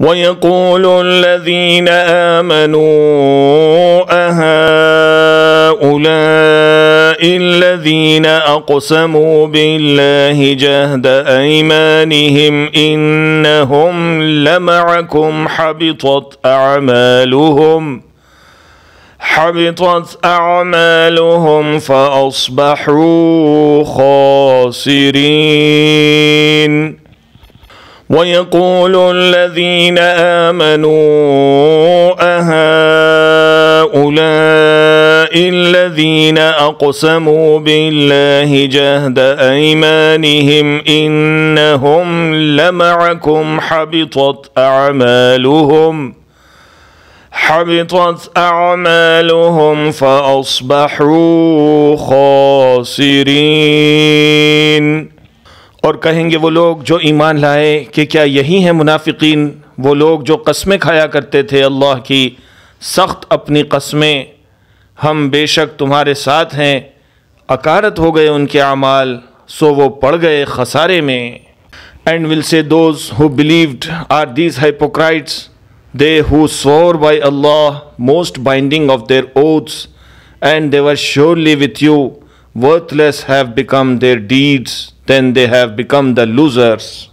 ويقول الذين آمنوا أهؤلاء الذين أقسموا بالله جهد أيمانهم إنهم لمعكم حبطت أعمالهم حبطت أعمالهم فأصبحوا خاسرين. ويقول الذين آمنوا أهؤلاء الذين أقسموا بالله جهد أيمانهم إنهم لمعكم حبطت أعمالهم حبطت أعمالهم فأصبحوا خاسرين. और कहेंगे वो लोग जो ईमान लाए कि क्या यही हैं मुनाफिकीन, वो लोग जो कस्में खाया करते थे अल्लाह की, सख्त अपनी कस्में, हम बेशक तुम्हारे साथ हैं, अकारत हो गए उनके अमाल, सो वो पड़ गए खसारे में। And will say those who believed are these hypocrites they who swore by Allah most binding of their oaths and they were surely with you worthless have become their deeds. Then they have become the losers